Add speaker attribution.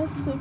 Speaker 1: Uhr.